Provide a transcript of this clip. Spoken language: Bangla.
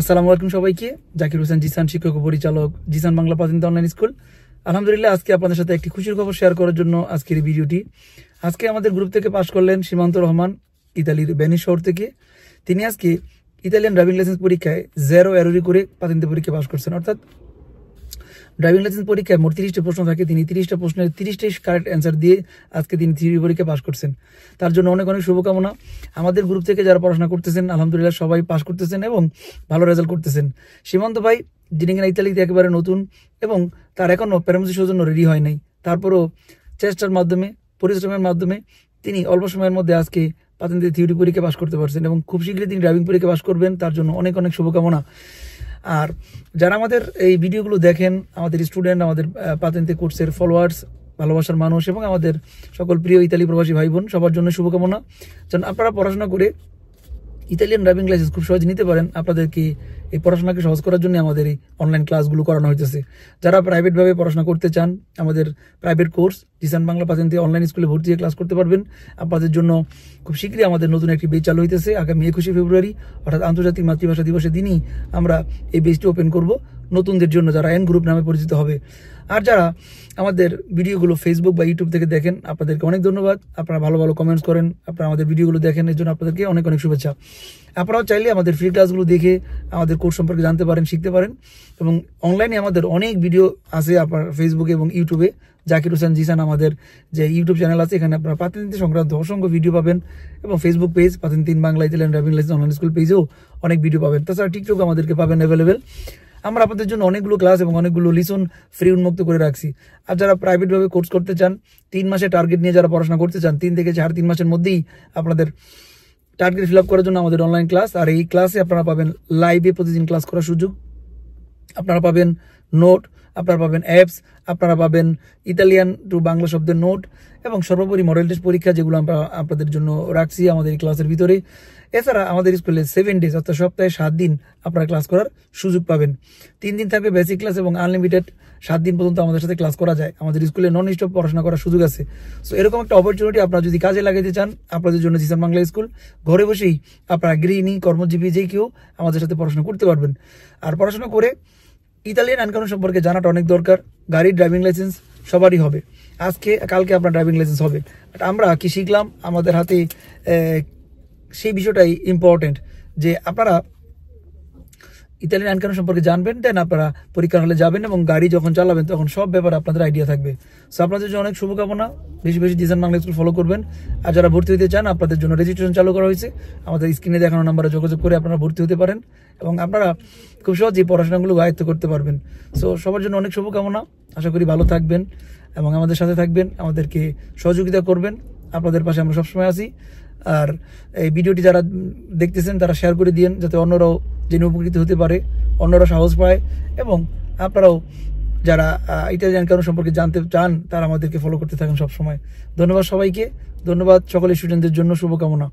আসসালামু আলাইকুম সবাইকে। জাকির হোসেন জিসান শিক্ষক পরিচালক, জিসান বাংলা পাতিন্দ অনলাইন স্কুল। আলহামদুলিল্লাহ, আজকে আপনাদের সাথে একটি খুশির খবর শেয়ার করার জন্য আজকের এই ভিডিওটি আজকে আমাদের গ্রুপ থেকে পাশ করলেন সীমান্ত রহমান, ইতালির বেনিস শহর থেকে। তিনি আজকে ইতালিয়ান ড্রাইভিং লাইসেন্স পরীক্ষায় জেরো এরোরি করে পাতিন্দ পরীক্ষা পাশ করছেন। অর্থাৎ ড্রাইভিং লাইসেন্স পরীক্ষায় মোট তিরিশটা প্রশ্ন থাকে। তিনি তিরিশটা প্রশ্নের তিরিশটাই কারেক্ট অ্যান্সার দিয়ে আজকে তিনি থিওরি পরীক্ষা পাশ করছেন। তার জন্য অনেক অনেক শুভকামনা। আমাদের গ্রুপ থেকে যারা পড়াশোনা করতেছেন, আলহামদুলিল্লাহ সবাই পাশ করতেছেন এবং ভালো রেজাল্ট করতেছেন। সীমান্ত ভাই, যিনি কিনা ইতালিতে একেবারে নতুন এবং তার এখনও প্যারামেসিসের জন্য রেডি হয় নাই। তারপরও চেষ্টার মাধ্যমে, পরিশ্রমের মাধ্যমে তিনি অল্প সময়ের মধ্যে আজকে পাতেন্তে থিওরি পরীক্ষা পাশ করতে পারছেন এবং খুব শীঘ্রই তিনি ড্রাইভিং পরীক্ষা পাশ করবেন। তার জন্য অনেক অনেক শুভকামনা। আর যারা আমাদের এই ভিডিওগুলো দেখেন, আমাদের স্টুডেন্ট আমাদের প্রাথমিক কোর্সের ফলোয়ার্স ভালোবাসার মানুষ এবং আমাদের সকল প্রিয় ইতালি প্রবাসী ভাই বোন সবার জন্য শুভকামনা। যেন আপনারা পড়াশোনা করে ইতালিয়ান ড্রাইভিং লাইসেন্স খুব সহজে নিতে পারেন। আপনাদেরকে এই পড়াশোনাকে সহজ করার জন্য আমাদের এই অনলাইন ক্লাসগুলো করানো হইতেছে। যারা প্রাইভেটভাবে পড়াশোনা করতে চান, আমাদের প্রাইভেট কোর্স জিসান বাংলা পাতেন্তে অনলাইন স্কুলে ভর্তি হয়ে ক্লাস করতে পারবেন। আপনাদের জন্য খুব শীঘ্রই আমাদের নতুন একটি বেচ চালু হইতেছে, আগামী একুশে ফেব্রুয়ারি, অর্থাৎ আন্তর্জাতিক মাতৃভাষা দিবসের দিনই আমরা এই বেচটি ওপেন করব। নতুনদের জন্য যারা এন গ্রুপ নামে পরিচিত হবে। আর যারা আমাদের ভিডিওগুলো ফেসবুক বা ইউটিউব থেকে দেখেন, আপনাদেরকে অনেক ধন্যবাদ। আপনারা ভালো ভালো কমেন্টস করেন, আপনারা আমাদের ভিডিওগুলো দেখেন, এর জন্য আপনাদেরকে অনেক অনেক শুভেচ্ছা। আপনারাও চাইলে আমাদের ফ্রি ক্লাসগুলো দেখে আমাদের কোর্স সম্পর্কে জানতে পারেন, শিখতে পারেন। এবং অনলাইনে আমাদের অনেক ভিডিও আছে আপনার ফেসবুকে এবং ইউটিউবে জাকির হোসেন জিসান আমাদের যে ইউটিউব চ্যানেল আছে, এখানে আপনারা পাতিনিতি সংক্রান্ত অসংখ্য ভিডিও পাবেন। এবং ফেসবুক পেজ পাতিন তিন Bangla Italian driving licence online school পেজেও অনেক ভিডিও পাবেন। তাছাড়া টিকটক আমাদেরকে পাবেন অ্যাভেলেবেল আমরা আপনাদের জন্য অনেকগুলো ক্লাস এবং অনেকগুলো লিসন ফ্রি উন্মুক্ত করে রাখছি। আর যারা প্রাইভেটভাবে কোর্স করতে চান, তিন মাসে টার্গেট নিয়ে যারা পড়াশোনা করতে চান, তিন থেকে চার, তিন মাসের মধ্যেই আপনাদের টার্গেট ফিল আপ করার জন্য আমাদের অনলাইন ক্লাস আর এই ক্লাসে আপনারা পাবেন লাইভে প্রতিদিন ক্লাস করার সুযোগ। আপনারা পাবেন নোট আপনারা পাবেন অ্যাপস আপনারা পাবেন ইতালিয়ান টু বাংলা শব্দের নোট এবং সর্বোপরি মডেল টেস্ট পরীক্ষা যেগুলো আমরা আপনাদের জন্য রাখছি আমাদের ক্লাসের ভিতরে। এছাড়া আমাদের স্কুলে সেভেন ডেজ অর্থাৎ সপ্তাহে সাত দিন আপনারা ক্লাস করার সুযোগ পাবেন। তিন দিন থাকবে বেসিক ক্লাস এবং আনলিমিটেড সাত দিন পর্যন্ত আমাদের সাথে ক্লাস করা যায়। আমাদের স্কুলে নন স্টপ পড়াশোনা করার সুযোগ আছে। সো এরকম একটা অপরচুনিটি আপনারা যদি কাজে লাগাতে চান, আপনাদের জন্য জিসান বাংলা স্কুল ঘরে বসেই আপনারা গৃহিণী, কর্মজীবী যে কেউ আমাদের সাথে পড়াশোনা করতে পারবেন। আর পড়াশোনা করে ইতালিয়ান আইনকানুন সম্পর্কে জানাটা অনেক দরকার। গাড়ির ড্রাইভিং লাইসেন্স সবারই হবে। আজকে, কালকে আপনার ড্রাইভিং লাইসেন্স হবে। বাট আমরা কি শিখলাম? আমাদের হাতে সেই বিষয়টাই ইম্পর্টেন্ট যে আপনারা ইতালিয়ান আইন কানুন সম্পর্কে জানবেন, দেন আপনারা পরীক্ষার হলে যাবেন এবং গাড়ি যখন চালাবেন তখন সব ব্যাপারে আপনাদের আইডিয়া থাকবে। সো আপনাদের জন্য অনেক শুভকামনা। বেশি বেশি ডিজাইন বাংলা স্কুল ফলো করবেন। আর যারা ভর্তি হতে চান, আপনাদের জন্য রেজিস্ট্রেশন চালু করা হয়েছে। আমাদের স্ক্রিনে দেখানো নাম্বারে যোগাযোগ করে আপনারা ভর্তি হতে পারেন এবং আপনারা খুব সহজেই পড়াশোনাগুলো আয়ত্ত করতে পারবেন। সো সবার জন্য অনেক শুভকামনা। আশা করি ভালো থাকবেন এবং আমাদের সাথে থাকবেন, আমাদেরকে সহযোগিতা করবেন। আপনাদের পাশে আমরা সবসময় আছি। আর এই ভিডিওটি যারা দেখতেছেন, তারা শেয়ার করে দিন যাতে অন্যরাও জেনে উপকৃত হতে পারে, অন্যরা সাহস পায় এবং আপনারাও যারা ইটালিয়ান কারণ সম্পর্কে জানতে চান, তারা আমাদেরকে ফলো করতে থাকেন সবসময়। ধন্যবাদ সবাইকে। ধন্যবাদ সকল স্টুডেন্টদের জন্য শুভকামনা।